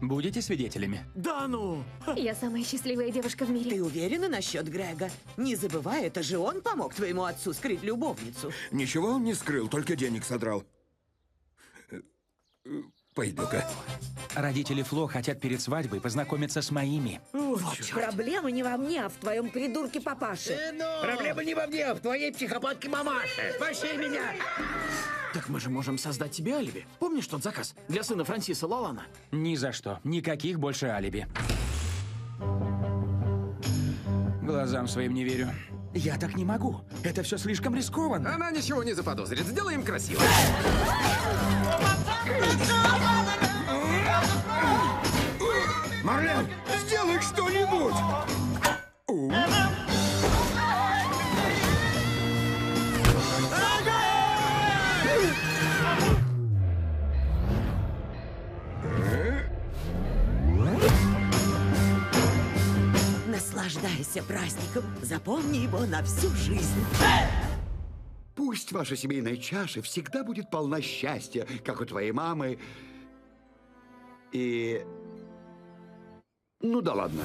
Будете свидетелями? Да ну! Я самая счастливая девушка в мире. Ты уверена насчет Грега? Не забывай, это же он помог твоему отцу скрыть любовницу. Ничего он не скрыл, только денег содрал. Пойду-ка. Родители Фло хотят перед свадьбой познакомиться с моими. Проблема не во мне, а в твоем придурке папаше. Проблема не во мне, а в твоей психопатке мамаше. Спаси меня! Так мы же можем создать тебе алиби. Помнишь тот заказ для сына Франсиса Лолана? Ни за что. Никаких больше алиби. Глазам своим не верю. Я так не могу. Это все слишком рискованно. Она ничего не заподозрит. Сделаем красиво. Марлен, сделай что-нибудь! Наслаждайся праздником. Запомни его на всю жизнь. Пусть ваша семейная чаша всегда будет полна счастья, как у твоей мамы. И... Ну да ладно.